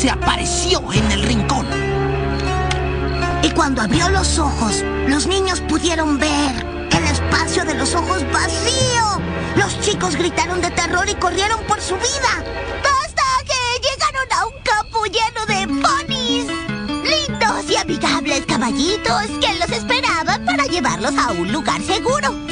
se apareció en el rincón. Y cuando abrió los ojos, los niños pudieron ver el espacio de los ojos vacío. Los chicos gritaron de terror y corrieron por su vida. ¡Hasta que llegaron a un campo lleno de ponis! Lindos y amigables caballitos que los esperaban para llevarlos a un lugar seguro.